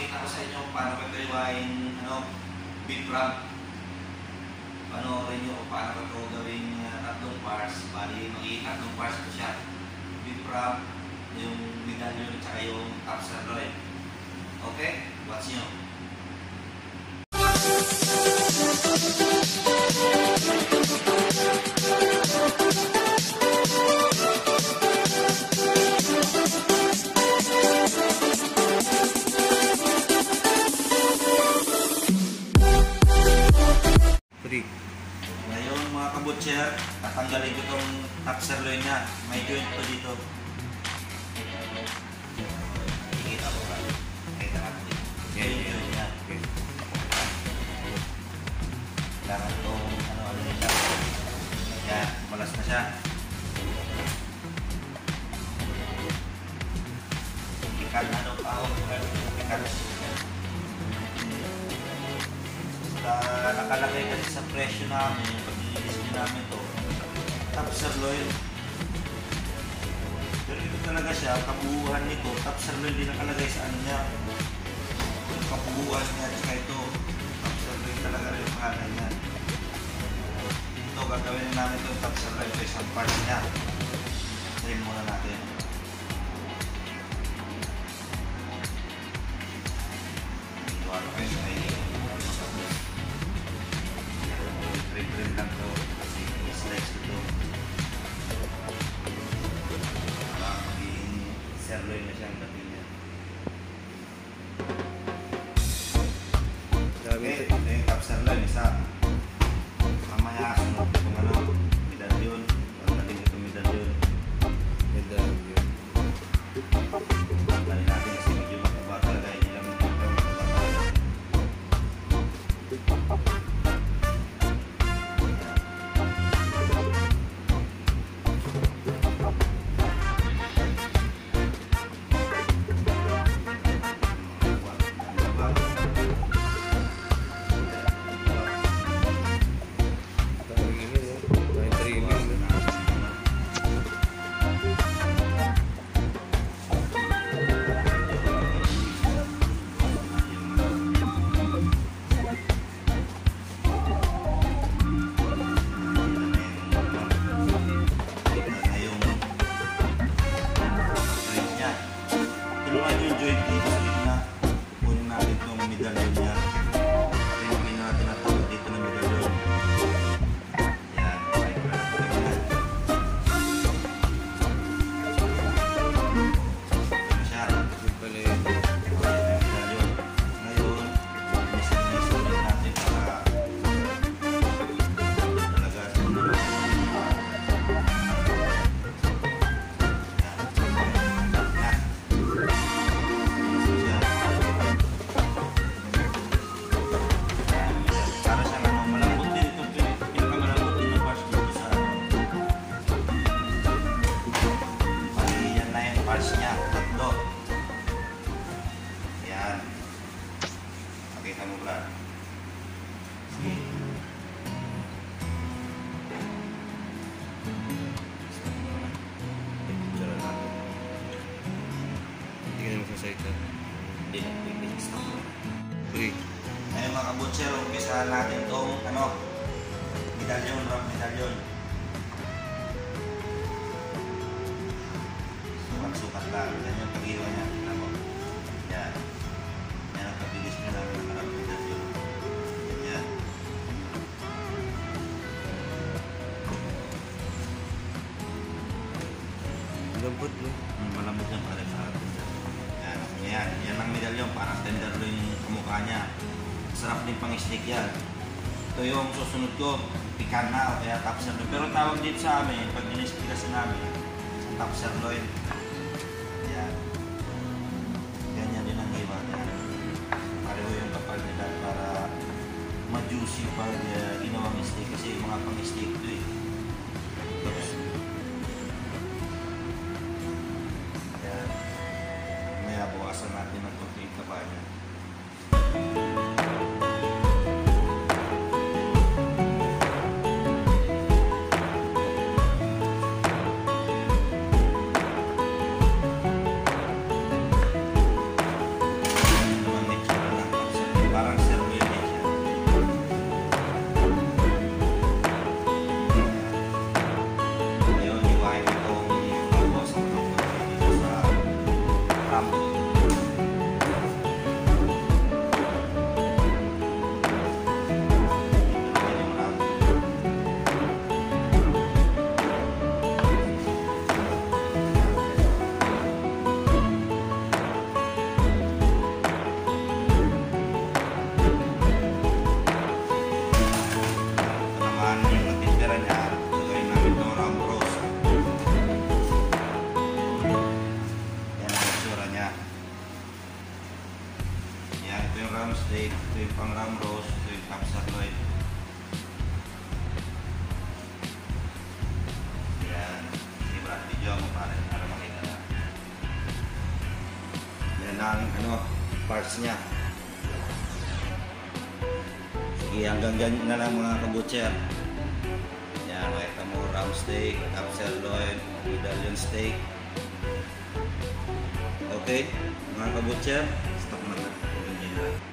ipapakita ko sa inyo paano pagkaliwain ano, beef wrap. Panoorin nyo kung paano ko ito gawing uh, tatlong parts. Bali, magiging tatlong parts ko siya. Wrap, yung medallion, at saka yung top sirloin. Okay? Watch nyo. Three. Kabutcher, tatanggalin ko itong top sirloin niya. May joint po dito. Kikita ko ba? Kita natin dito. Yeah, yeah. joint niya. Okay. Kailangan itong ano ano nila. Yan, malas na siya. Ikan ano pa ako, ikan. Basta nakalagay kasi sa presyo namin, yung din namin to, top sirloin. Pero ito talaga siya, kabuuan nito, top sirloin din nakalagay sa ano niya. Yung kabuuan niya, tsaka ito, top sirloin talaga rin yung pangalan niya. Ito, gagawin na namin itong top sirloin, ito isang part niya. Trim muna natin. Ito ano kayo parts niya. Tatlo. Yan. Pakita mo ba? Sige. Picture natin. Tingnan mo sa site. Ngayon mga kabutser, umpisahan natin itong ano, medallion, rock medallion. Sukat-sukat lang. Yan yung pag-iwa niya. Tignan mo. Yan. Yan ang pabilis niya namin ng rock medallion. Yan. Lambot no? Hmm, malambot yung pala sa atin. Yan. Yan. Yan ang medallion. Parang tender yung kamukha niya. Sarap din pang steak yan. Ito yung susunod ko. Pican na o kaya top sirloin. Pero tawag dito sa amin, pag inistikas namin, top sirloin. Yan. Ganyan din ang iba. Yan. Pareho yung kapal nila para ma-juicy pag uh, ginawang steak. Ito yung cap sirloin. Yan. Sige Brad, video mo pare para makita na. Yan ang ano, parts niya. Sige, hanggang ganyan na lang mga kabutcher. Yan, makita mo ram steak, cap sirloin, medallion steak. Okay, mga kabutcher, stop na.